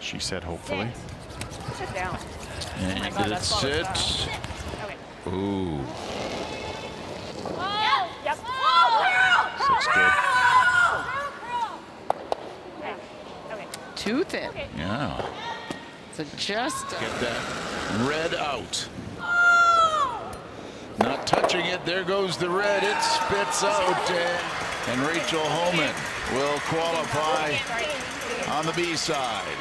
she said hopefully. Sit down. And Oh my God, that's that's it. style. Okay. Ooh, Yep. That's good. Okay. Okay. Too thin. Okay. yeah. So just Get that red out. Not touching it. There goes the red. It spits out. And, and Rachel Homan will qualify on the B side.